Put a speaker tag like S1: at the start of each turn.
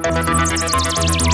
S1: Música